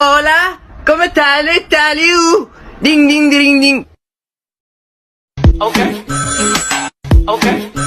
Hola, come stai? Italy? Ding ding ding ding. Okay. Okay.